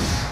Thanks.